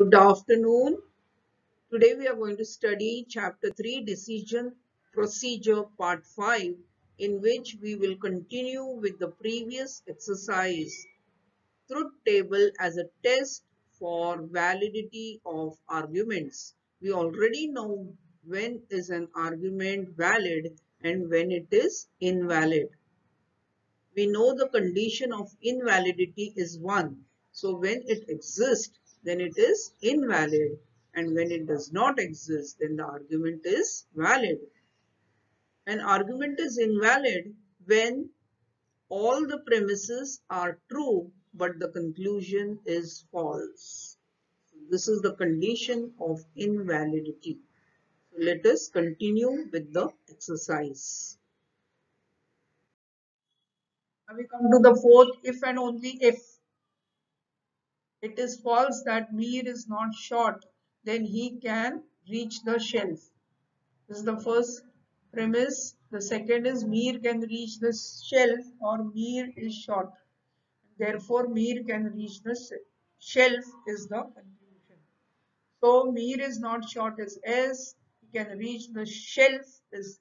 Good afternoon. Today we are going to study chapter 3 decision procedure part 5 in which we will continue with the previous exercise truth table as a test for validity of arguments. We already know when is an argument valid and when it is invalid. We know the condition of invalidity is 1. So when it exists, then it is invalid. And when it does not exist, then the argument is valid. An argument is invalid when all the premises are true, but the conclusion is false. This is the condition of invalidity. Let us continue with the exercise. Now we come to the fourth if and only if. It is false that Mir is not short, then he can reach the shelf. This is the first premise. The second is Mir can reach the shelf or Mir is short. Therefore, Mir can reach the shelf is the conclusion. So, Mir is not short is S. He can reach the shelf is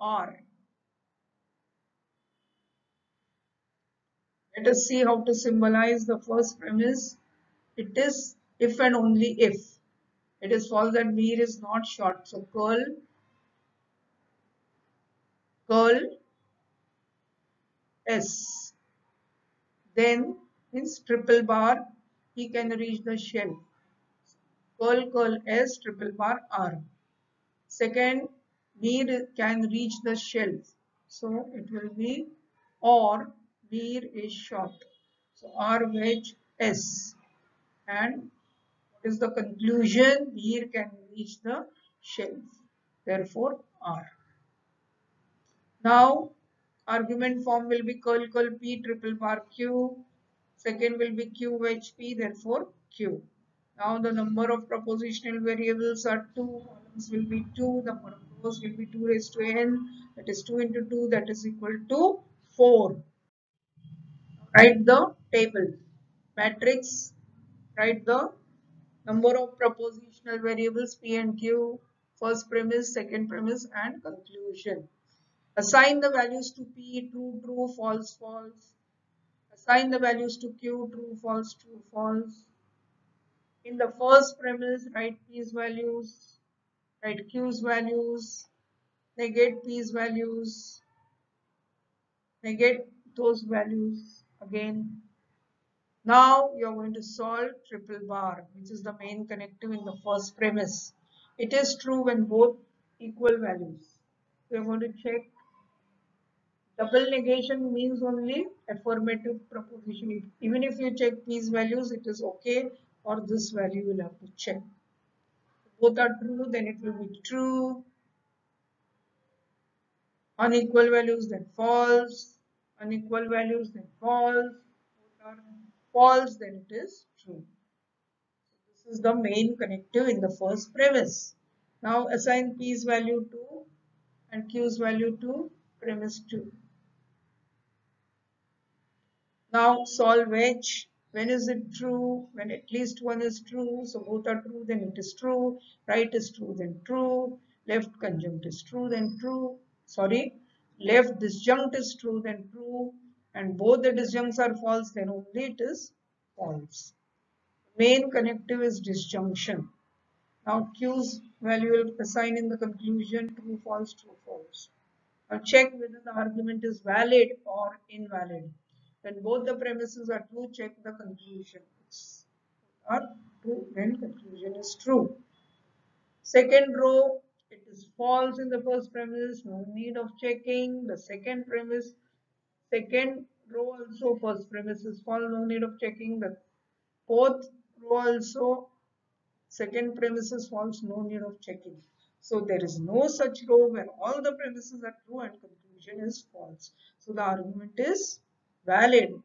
R. Let us see how to symbolize the first premise. It is if and only if. It is false that Mir is not short. So curl, curl S. Then means triple bar, he can reach the shell. Curl curl S triple bar R. Second, Mir can reach the shelf. So it will be or Mir is short. So R wedge S. And what is the conclusion? Mir can reach the shelf. Therefore R. Now argument form will be curl curl P triple bar Q. Second will be Q wedge P. Therefore Q. Now the number of propositional variables are 2. Columns will be 2. The number of rows will be 2 raised to n. That is 2 into 2. That is equal to 4 write the table. Matrix. Write the number of propositional variables p and q first premise second premise and conclusion. Assign the values to p true true false false. Assign the values to q true false true false. In the first premise write p's values. Write q's values. Negate p's values. Negate those values again. Now you are going to solve triple bar which is the main connective in the first premise. It is true when both equal values. We are going to check double negation means only affirmative proposition. Even if you check these values it is okay or this value will have to check. Both are true then it will be true. Unequal values then false unequal values then false false then it is true. This is the main connective in the first premise. Now assign p's value to and q's value to premise 2 now solve which? When is it true? When at least one is true so both are true then it is true. Right is true then true. Left conjunct is true then true. Sorry left disjunct is true then true and both the disjuncts are false then only it is false. Main connective is disjunction. Now Q's value will assign in the conclusion true false true false. Now check whether the argument is valid or invalid. When both the premises are true check the conclusion. Are true then conclusion is true. Second row it is false in the first premise no need of checking. The second premise second row also first premise is false no need of checking. The fourth row also second premise is false no need of checking. So there is no such row where all the premises are true and conclusion is false. So the argument is valid.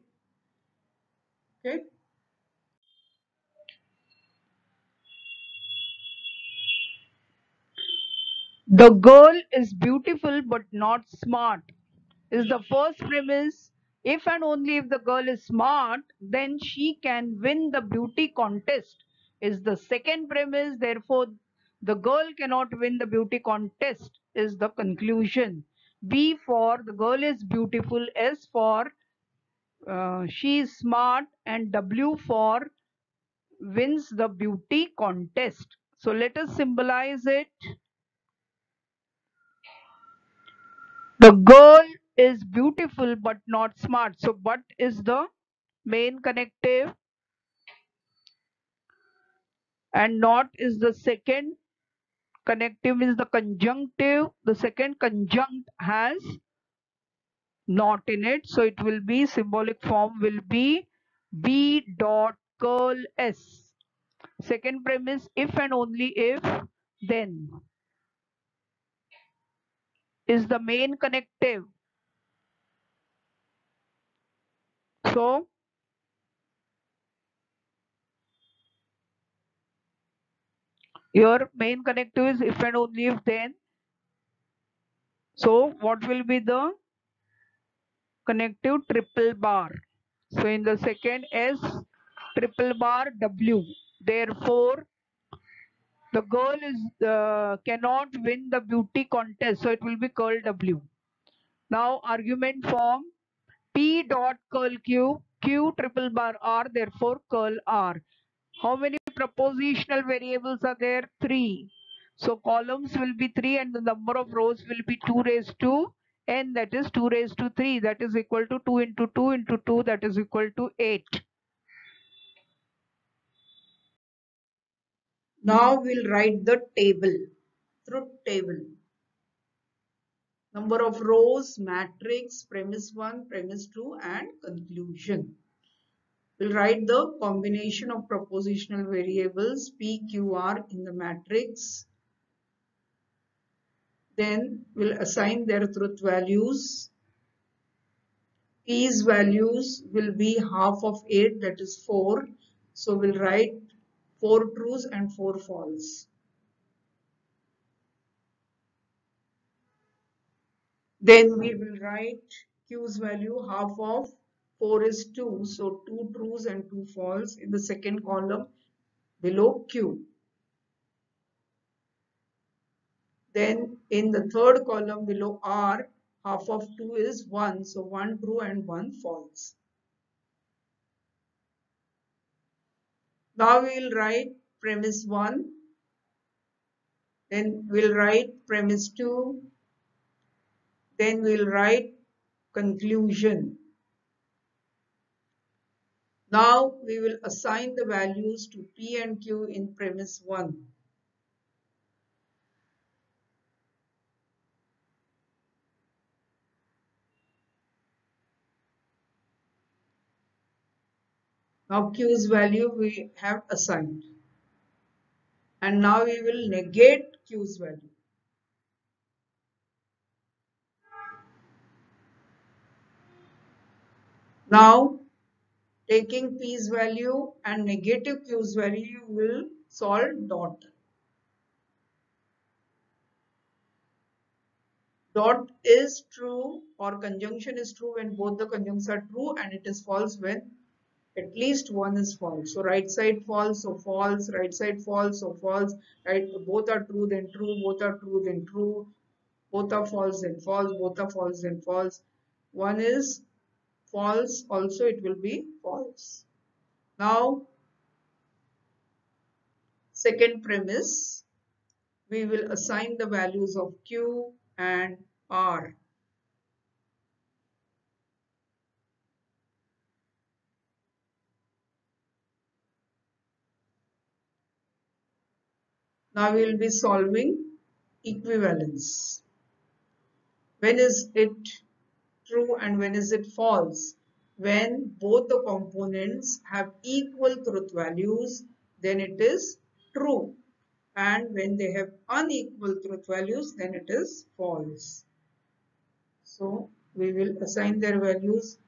Okay The girl is beautiful but not smart is the first premise. If and only if the girl is smart, then she can win the beauty contest. is the second premise. Therefore, the girl cannot win the beauty contest is the conclusion. B for the girl is beautiful. S for uh, she is smart. And W for wins the beauty contest. So let us symbolize it. The girl is beautiful but not smart. So but is the main connective? And not is the second connective is the conjunctive. The second conjunct has not in it. So it will be symbolic form will be b dot curl s. Second premise if and only if then is the main connective. So your main connective is if and only if then. So what will be the connective triple bar? So in the second s triple bar w. Therefore the girl is uh, cannot win the beauty contest so it will be curl w. Now argument form p dot curl q q triple bar r therefore curl r. How many propositional variables are there? Three. So columns will be three and the number of rows will be 2 raised to n that is 2 raised to 3 that is equal to 2 into 2 into 2 that is equal to 8 Now we'll write the table, truth table. Number of rows, matrix, premise 1, premise 2 and conclusion. We'll write the combination of propositional variables P, Q, R in the matrix. Then we'll assign their truth values. P's values will be half of 8 that is 4. So we'll write 4 trues and 4 false. Then we will write Q's value half of 4 is 2. So 2 trues and 2 false in the second column below Q. Then in the third column below R, half of 2 is 1. So 1 true and 1 false. Now we will write premise 1. Then we'll write premise 2. Then we'll write conclusion. Now we will assign the values to P and Q in premise 1. Now Q's value we have assigned. And now we will negate Q's value. Now taking P's value and negative Q's value you will solve dot. Dot is true or conjunction is true when both the conjuncts are true and it is false when at least one is false. So right side false, so false, right side false, so false, right, both are true, then true, both are true, then true, both are false, then false, both are false, then false. One is false, also it will be false. Now, second premise, we will assign the values of Q and R. Now we will be solving equivalence. When is it true and when is it false? When both the components have equal truth values, then it is true. And when they have unequal truth values, then it is false. So we will assign their values.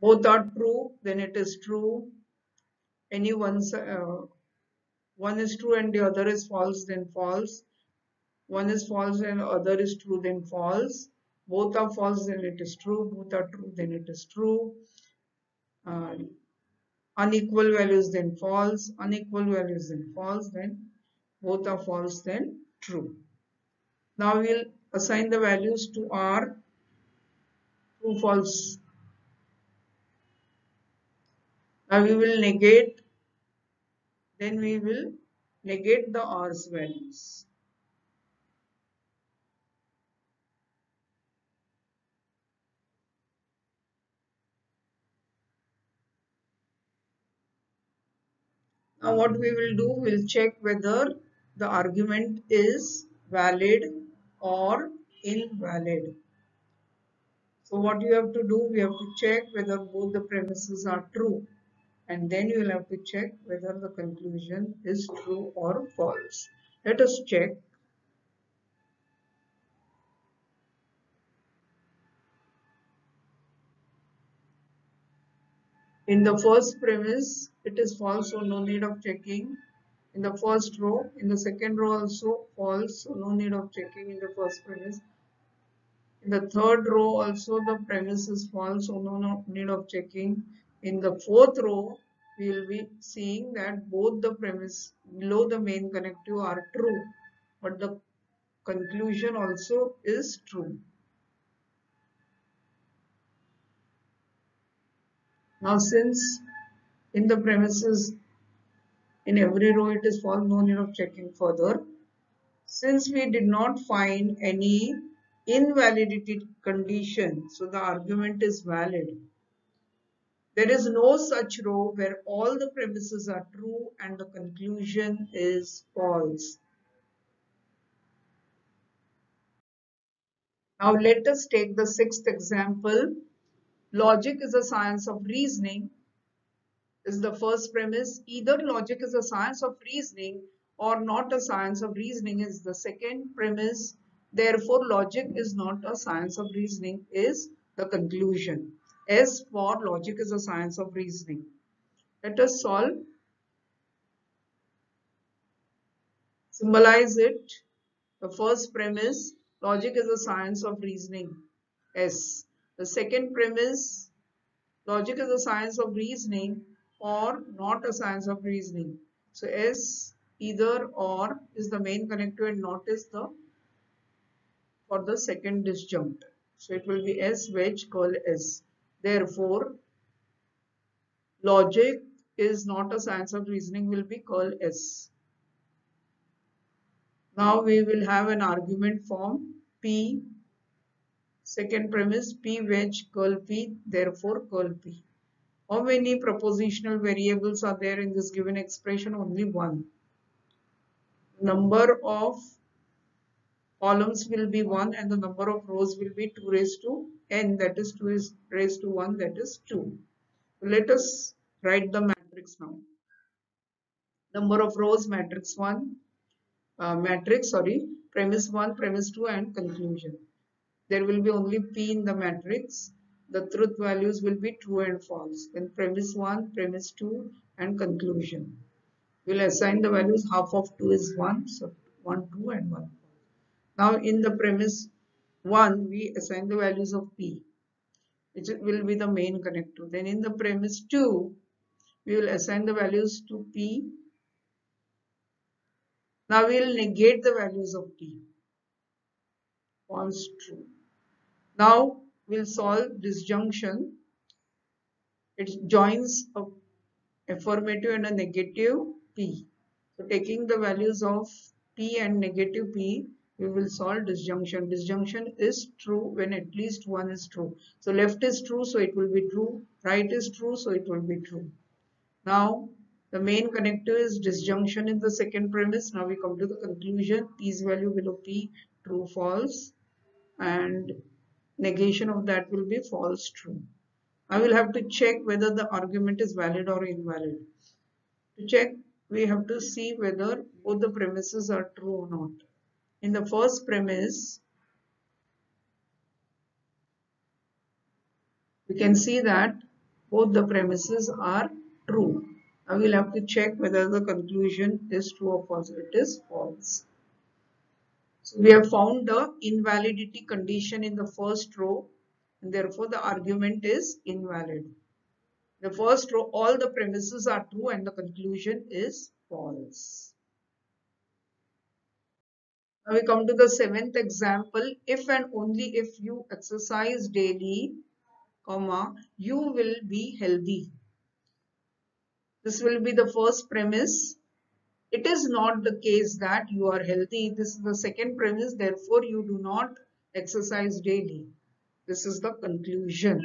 Both are true, then it is true any one's uh, one is true and the other is false then false. One is false and other is true then false. Both are false then it is true. Both are true then it is true. Uh, unequal values then false, unequal values then false, then both are false then true. Now we'll assign the values to R true false. Now we will negate, then we will negate the r's values. Now what we will do, we'll check whether the argument is valid or invalid. So what you have to do, we have to check whether both the premises are true and then you will have to check whether the conclusion is true or false. Let us check. In the first premise, it is false, so no need of checking. In the first row, in the second row also false, so no need of checking in the first premise. In the third row also the premise is false, so no, no need of checking. In the fourth row, we will be seeing that both the premise below the main connective are true, but the conclusion also is true. Now since in the premises in every row it is false, no need of checking further. Since we did not find any invalidity condition, so the argument is valid. There is no such row where all the premises are true and the conclusion is false. Now let us take the sixth example Logic is a science of reasoning is the first premise. Either logic is a science of reasoning or not a science of reasoning is the second premise. Therefore, logic is not a science of reasoning is the conclusion. S for logic is a science of reasoning. Let us solve. Symbolize it. The first premise, logic is a science of reasoning. S. The second premise, logic is a science of reasoning or not a science of reasoning. So S either or is the main connector and not is the for the second disjunct. So it will be S wedge curl S. Therefore, logic is not a science of reasoning will be curl S. Now we will have an argument form P Second premise P wedge curl P, therefore curl P. How many propositional variables are there in this given expression? Only one. Number of columns will be 1 and the number of rows will be 2 raised to n that is 2 is raised to 1 that is 2. Let us write the matrix now. Number of rows matrix 1 uh, matrix sorry premise 1 premise 2 and conclusion there will be only P in the matrix. The truth values will be true and false. Then premise 1, premise 2 and conclusion. We'll assign the values half of 2 is 1. So 1, 2 and 1. Now in the premise 1 we assign the values of P which will be the main connector. Then in the premise 2 we will assign the values to P. Now we will negate the values of P. False true. Now we'll solve disjunction. It joins a affirmative and a negative P. So taking the values of P and negative P, we will solve disjunction. Disjunction is true when at least one is true. So left is true, so it will be true. Right is true, so it will be true. Now the main connector is disjunction in the second premise. Now we come to the conclusion. P's value below P, true, false. And negation of that will be false true. I will have to check whether the argument is valid or invalid. To check, we have to see whether both the premises are true or not. In the first premise, we can see that both the premises are true. I will have to check whether the conclusion is true or false. It is false. So we have found the invalidity condition in the first row and therefore the argument is invalid. The first row, all the premises are true and the conclusion is false. Now we come to the seventh example. If and only if you exercise daily, comma, you will be healthy. This will be the first premise. It is not the case that you are healthy. This is the second premise. Therefore, you do not exercise daily. This is the conclusion.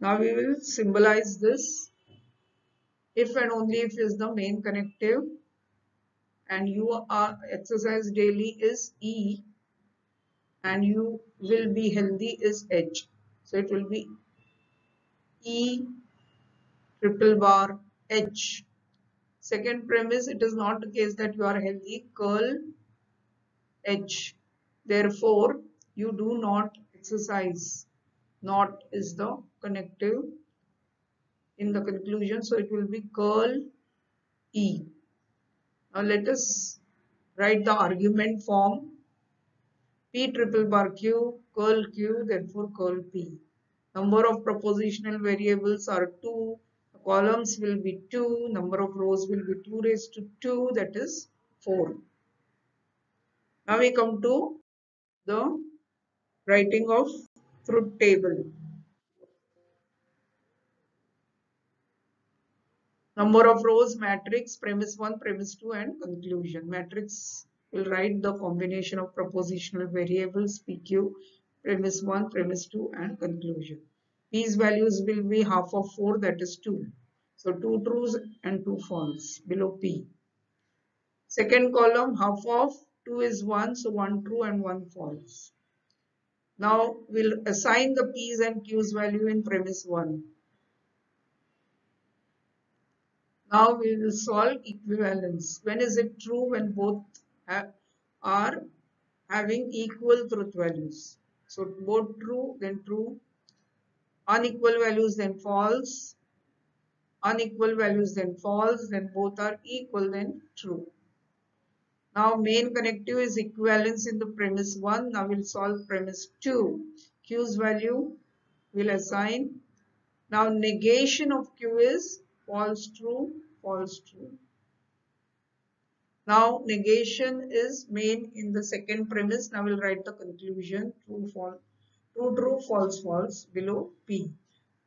Now we will symbolize this. If and only if is the main connective and you are exercise daily is E and you will be healthy is H. So it will be E triple bar H. Second premise, it is not the case that you are healthy, curl H. Therefore, you do not exercise. Not is the connective in the conclusion. So it will be curl E. Now let us write the argument form. P triple bar Q, curl Q, therefore curl P. Number of propositional variables are 2. The columns will be 2. Number of rows will be 2 raised to 2, that is 4. Now we come to the writing of truth table. Number of rows, matrix, premise 1, premise 2 and conclusion. Matrix will write the combination of propositional variables PQ, premise 1, premise 2 and conclusion. These values will be half of 4 that is 2. So 2 trues and 2 false below P. Second column half of 2 is 1 so 1 true and 1 false. Now we'll assign the P's and Q's value in premise 1. Now we will solve equivalence. When is it true? When both are having equal truth values. So both true, then true. Unequal values, then false. Unequal values, then false. Then both are equal, then true. Now main connective is equivalence in the premise 1. Now we'll solve premise 2. Q's value will assign. Now negation of Q is false true false true. Now negation is main in the second premise. Now we'll write the conclusion. True false true true false false below p.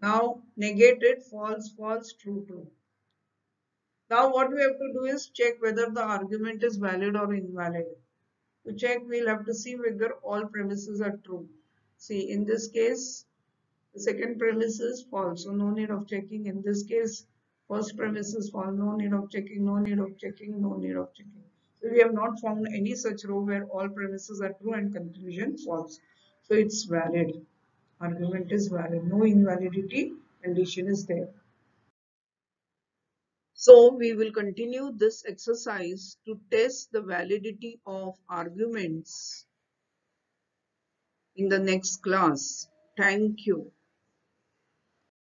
Now negated false false true true. Now what we have to do is check whether the argument is valid or invalid. To check we'll have to see whether all premises are true. See in this case the second premise is false so no need of checking. In this case First premise is false, no need of checking, no need of checking, no need of checking. So we have not found any such row where all premises are true and conclusion false. So it's valid. Argument is valid. No invalidity condition is there. So we will continue this exercise to test the validity of arguments in the next class. Thank you.